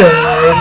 sớm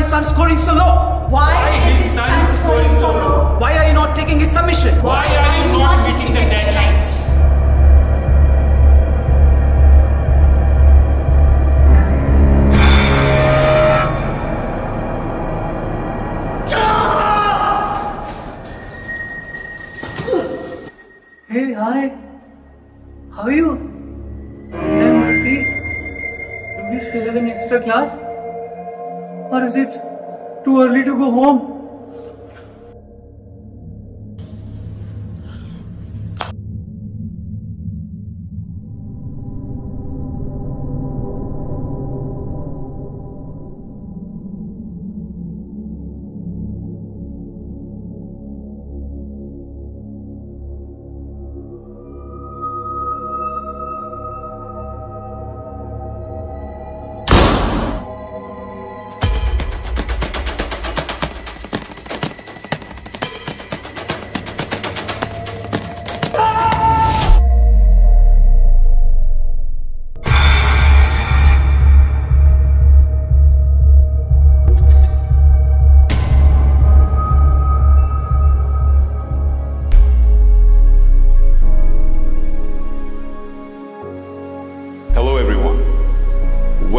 my son scoring so low? Why is his son scoring so low? Why are you not taking his submission? Why are you not meeting the deadlines? Hey, hi. How are you? I'm Mercy. Do you still have an extra class? Or is it too early to go home?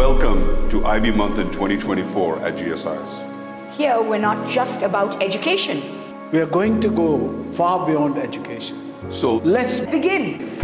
Welcome to IB Manthan 2024 at GSIS. Here, we're not just about education. We are going to go far beyond education. So Let's Begin.